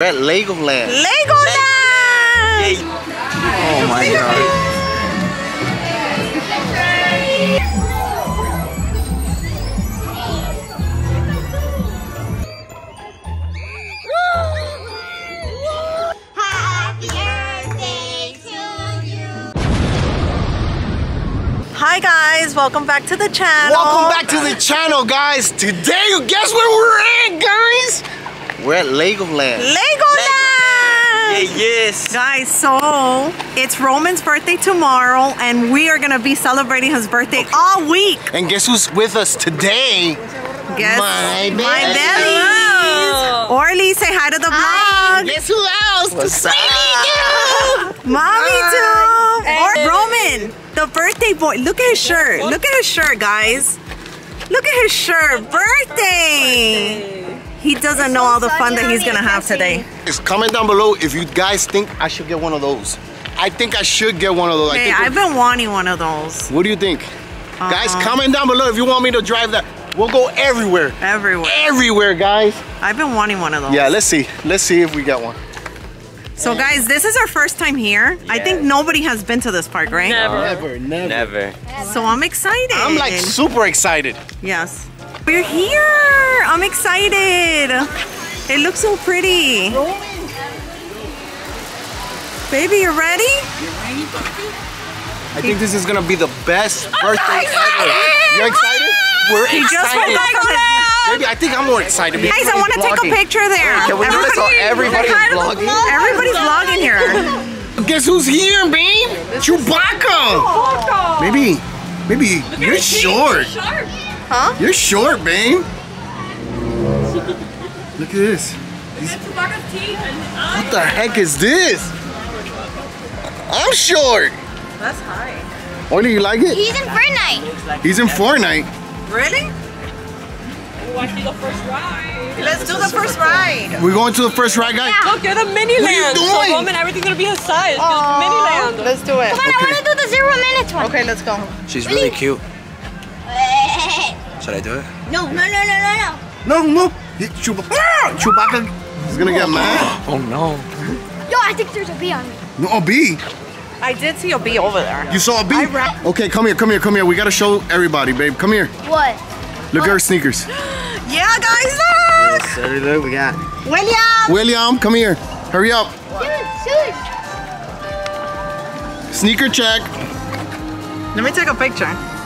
We're at Legoland. Legoland! Oh my god. Happy birthday to you. Hi guys, welcome back to the channel. Welcome back to the channel, guys. Today, guess where we're at, guys? We're at Legoland. Legoland! yes. Guys, so it's Roman's birthday tomorrow, and we are gonna be celebrating his birthday all week. And guess who's with us today? Guess My my belly. belly. Orly, say hi to the vlog. Guess who else? What's up? Mommy Hi. too. Or Roman, the birthday boy. Look at his shirt. Look at his shirt, guys. Look at his shirt. Birthday. He doesn't know all the fun that he's gonna have today. Just comment down below if you guys think I should get one of those. I think I should get one of those. I Hey, think I've been wanting one of those what do you think? Guys, Uh-huh. comment down below if you want me to drive that. We'll go everywhere. everywhere. Everywhere, guys. I've been wanting one of those. Yeah, let's see. Let's see if we get one. So guys, this is our first time here. I think nobody has been to this park, right? Never, never. Never. So I'm excited. I'm like super excited. Yes. We're here. I'm excited. It looks so pretty. Baby, you ready? I think this is gonna be the best birthday ever. You're excited? We're He just woke excited. up from. Baby, I think I'm more excited. because Guys, I want to take a picture there. Can we do this so everybody's Everybody- vlogging? Everybody's vlogging here. Guess who's here, babe? Chewbacca. Maybe, maybe you're short. Huh? You're short, babe. Look at this. What the heck is this? I'm short. That's high. Oh, Oli, you like it? He's in Fortnite. He's in Fortnite. Really? Watch the first ride. Let's do the first ride. We're going to the first ride, guys. Look, you're the mini land. What are you land. doing? So Roman, everything's gonna be his size. Mini land. Let's do it. Come on, I want to do the zero minutes one. Okay, let's go. She's really cute. Should I do it? No, no, no, no, no, no. No, no. Chewbacca. Ah! Chewbacca is gonna get mad. Oh no. Yo, I think there's a bee on me. No, a bee. I did see a bee over there. You saw a bee? Okay, come here, come here, come here. We gotta show everybody, babe. Come here. What? Look at her sneakers. Yeah, guys, look! Sorry, look, we got. William! William, come here. Hurry up. Dude, dude. Sneaker check. Let me take a picture.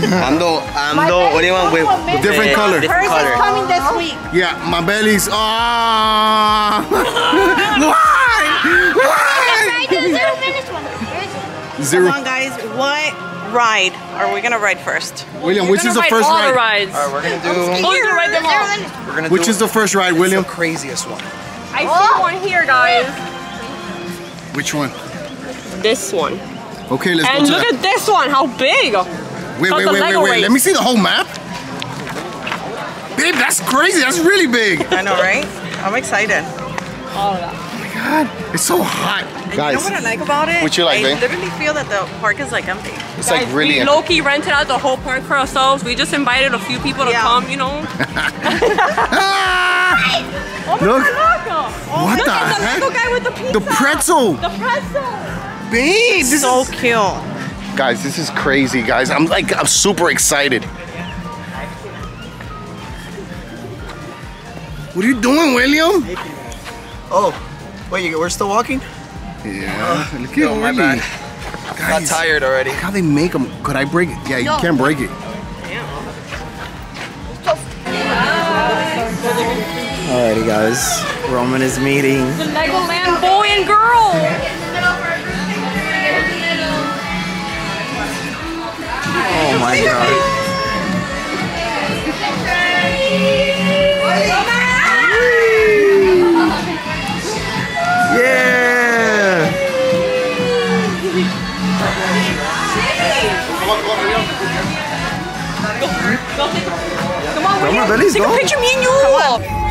Ando, ando. What do you want with? with Different the- color. Different color. coming this week. Yeah, my belly's. Ah. Why? Try Why? the zero minutes one. Where is it? Zero. Come on, guys. What ride are we gonna ride first? William, We're which is gonna the ride first all the ride? rides. Alright, we're gonna do. Oh, you're gonna ride them all. We're gonna Which do is the first ride, William? the craziest one. I see one here, guys. Which one? This one. Okay, let's And go to look that. at this one. How big? Wait, wait, wait, wait, wait. Let me see the whole map. Babe, that's crazy. That's really big. I know, right? I'm excited. All that. God, it's so hot. And Guys, you know what I like about it? What you like, I babe? literally feel that the park is like empty. it's like Guys, really. we low-key rented out the whole park for ourselves. We just invited a few people to Yeah. come, you know. Ah! Look, what Look the at the Lego heck? guy with the pizza. The pretzel. The pretzel. Babe, this So is cute. Guys, this is crazy, guys. I'm like, I'm super excited. What are you doing, William? Oh, wait, you, we're still walking? Yeah, oh, look at Yo, my Willie. bad. Got Guys, tired already. how they make them? Could I break it? Yeah, you can't break it. Yeah. Alrighty, guys. Roman is meeting. The Legoland boy and girl. My god. Yeah. Come on, Come on, William. Bellies, Take go. a picture, me and you.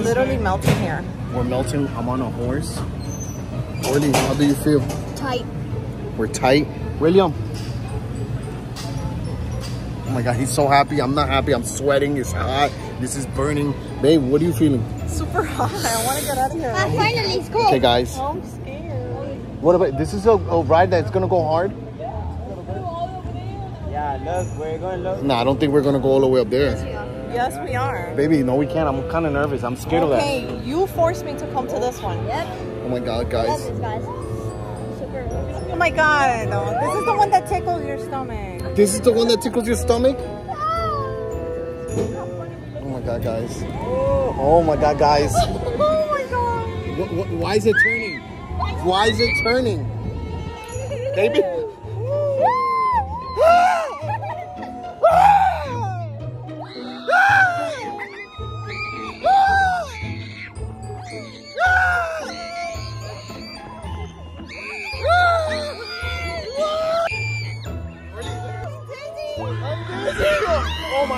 Literally melting here. We're melting. I'm on a horse. Orly, how do you feel? Tight. We're tight. William. Oh my god, he's so happy. I'm not happy. I'm sweating. It's hot. This is burning. Babe, what are you feeling? Super hot. I want to get out of here. Ah, finally, it's cool. Okay, guys. I'm scared. What about this? Is a, a ride that's gonna go hard? Yeah, look, we're going look. No, I don't think we're gonna go all the way up there. Yes, we are. Baby, no, we can't. I'm kind of nervous. I'm scared of that. Okay, you forced me to come to this one. Yep. Oh my god, guys. this, guys. Oh my god, this is the one that tickles your stomach. This is the one that tickles your stomach? Oh my god, guys. Oh my god, guys. Oh my god. Wh- wh- why is it turning? Why is it turning? Baby.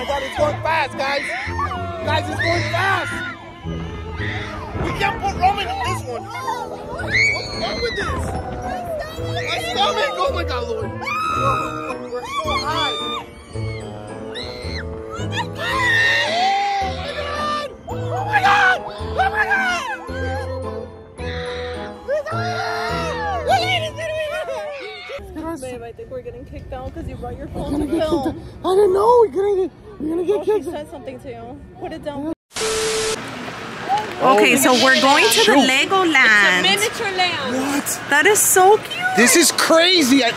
My god, it's going fast, guys. Guys, it's going fast. We can't put Roman in this one. What's wrong with this? My stomach. Oh my god, Lord. We're so high. Oh my god! Oh my god! Babe, I think we're getting kicked out because you brought your phone to film. I don't know. We're gonna get, we're gonna get Oh, she said something to you. Put it down. Oh, Okay, so we're going to the Shoot. Legoland. Miniature land. What? That is so cute. This is crazy. I,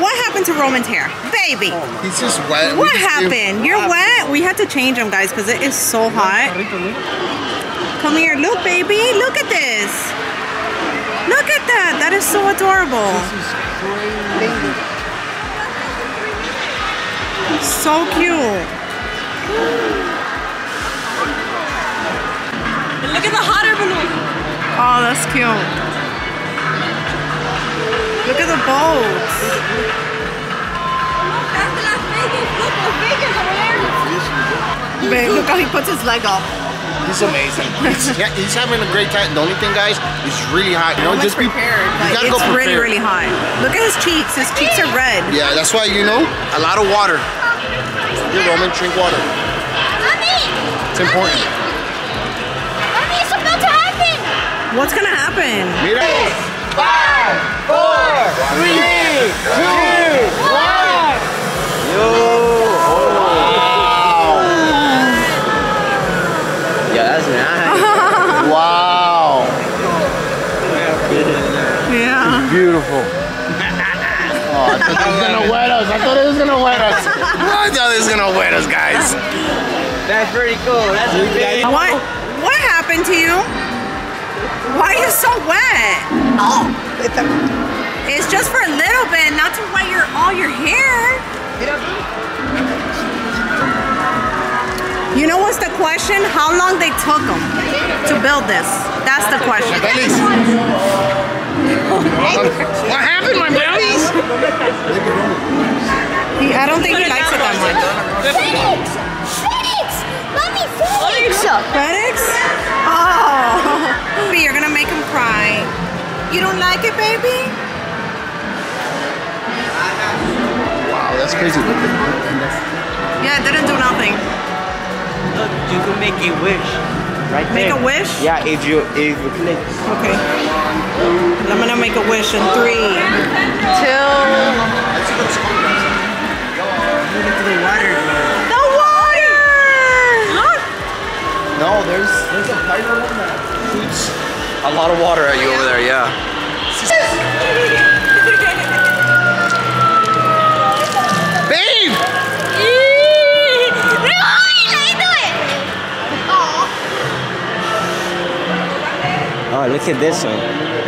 What happened to Roman's hair? Baby. Oh, he's just wet. We What just happened? You're wet? We had to change him, guys, because it is so hot. Come here. Look, baby. Look at this. Look at that. That is so adorable. So cute. And look at the hot air balloon. Oh, that's cute. Look at the boats. That's Las Vegas. Look, Las Vegas. Babe, look how he puts his leg up. He's amazing. he's, yeah, he's having a great time. The only thing, guys, is really hot. You know, Roman's just be prepared. You gotta it's go really, prepared. really hot. Look at his cheeks. His cheeks are red. Yeah, that's why you know a lot of water. You're Roman, drink water. Mommy! It's important. Mommy, it's about to happen! What's gonna happen? Mira. Five, four, three, two, one. Yo. Yeah, that's nice. Wow. Yeah. Beautiful. Oh, I thought it was gonna wet us. I thought it was gonna wet us. I thought it was gonna wet us, guys. That's pretty cool. That's pretty What? What happened to you? Why are you so wet? Oh, It's just for a little bit, not to wet your all your hair. You know what's the question? How long they took them to build this? That's the question. Bellies. What happened, my bellies? He, I don't think he likes it that much. Phoenix! Phoenix! Mommy, Phoenix! FedEx? Oh, but you're gonna make him cry. You don't like it, baby? Wow, that's crazy. Yeah, it didn't do nothing. Look, you can make a wish. Right Make there. a wish? Yeah, if you if you click. Okay. I'm gonna make a wish in three, two. The water. The water! Look! No, there's there's a pyro one that shoots a lot of water at you over there. Yeah. Babe. Oh, look at this one.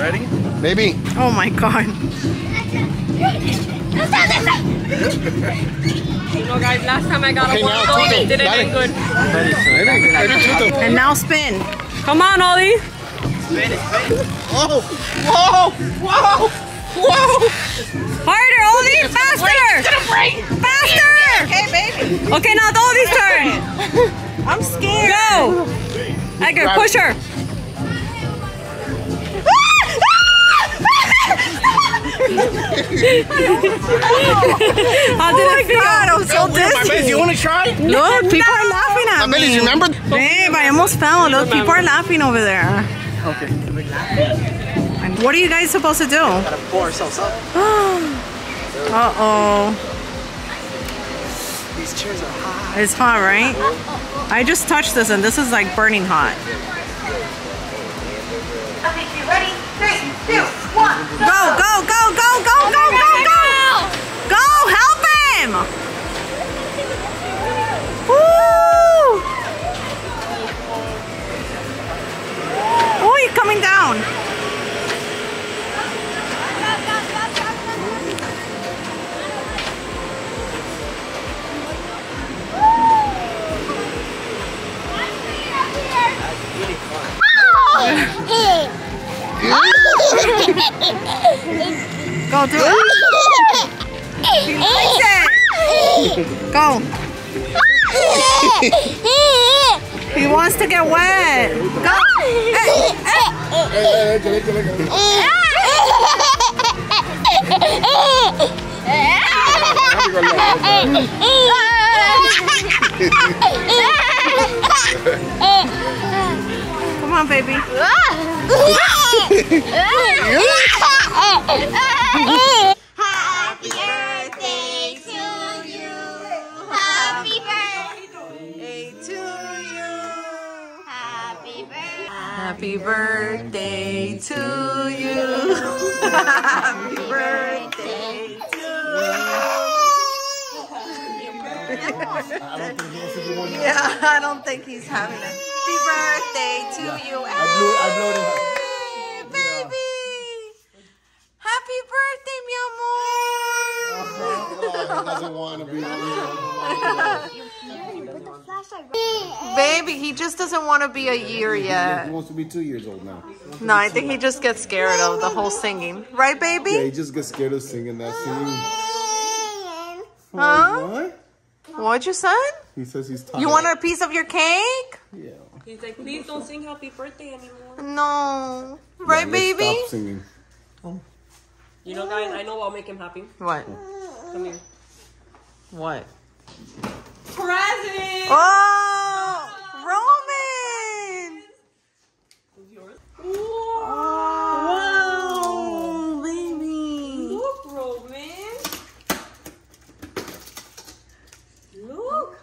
Ready? Maybe. Oh my god. You know, guys, last time I got a Okay, now, one, Tito, it didn't got it. good. Baby, baby, Tito. And now spin. Come on, Ollie. Whoa, whoa, whoa, whoa. Harder, Ollie, faster. Faster. Okay, baby. Okay, now it's Ollie's turn. I'm scared. Go. Edgar, push her. How did it oh feel? God, I'm so My baby, dizzy. you want to try? No, people are laughing at My baby, me. you remember? Babe, I almost fell. Look, people are laughing over there. Okay. And what are you guys supposed to do? Gotta pour ourselves up. Uh-oh. These chairs are hot. It's hot, right? I just touched this and this is like burning hot. Okay, Go, do it. He likes it. Go. He wants to get wet. Go. Come on, baby. Happy birthday to you. Yeah, I don't think he's having a happy birthday to you. Hey, baby. Happy birthday, mi amor. doesn't want to be. Put the flashlight Baby, he just doesn't want to be a year yet. He wants to be two years old now. No, I think he just gets scared of the whole singing. Right, baby? Yeah, he just gets scared of singing that singing. Huh? What? What'd you say? He says he's tired. You want a piece of your cake? Yeah. He's like, please don't sing happy birthday anymore. No. Right, Let's baby? Stop singing. Oh. You know, guys, I know what'll make him happy. What? Come here. What? Present! Oh! Roman! Yours? Wow, baby. Look, Roman. Look.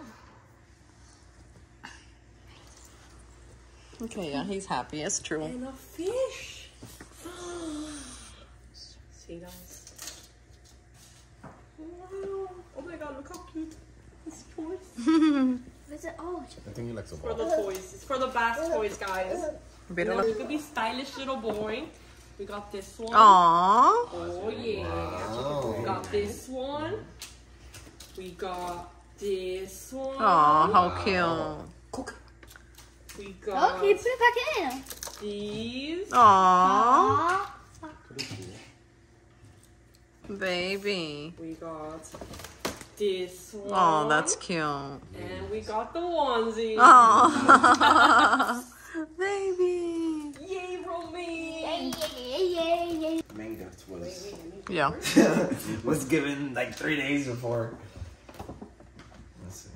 Okay, yeah, he's happy. It's true. And a fish. See, guys. Wow. Oh my god, look how cute. This toys. What's it? Oh, I think he likes a For the toys. It's for the bath toys, guys. Bit And of then a- we could be stylish little boy. We got this one. Aw. Oh yeah. We got this one. We got this one. Aw, how cute. We oh, got can you put it back in? these. Aw, Aw. baby. We got this one. Oh, that's cute. And we got the onesie. Oh, baby. Yay, Romy. Yay, yay, yay, yay. Mangots was Yeah. was given like three days before. Let's see.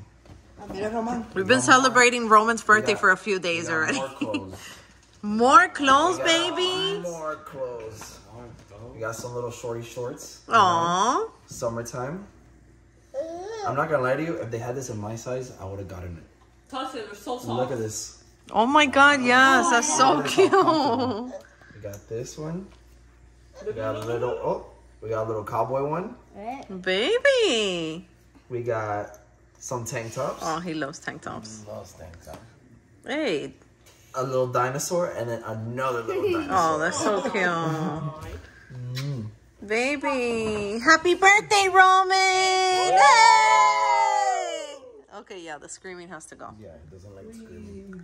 We've been celebrating Roman's birthday for a few days already. More clothes. More clothes, baby. More clothes. We got some little shorty shorts. Aw. Summertime. I'm not gonna lie to you. If they had this in my size, I would have gotten it. Toss it. They're so soft. Look at this. Oh my god, yes, that's so cute. We got this one. We got a little. Oh, we got a little cowboy one. Baby. We got some tank tops. Oh, he loves tank tops. He loves tank tops. Hey. A little dinosaur and then another little dinosaur. Oh, that's so cute. Baby. Happy birthday, Roman. Hey! Okay, yeah, the screaming has to go. Yeah, he doesn't like screaming.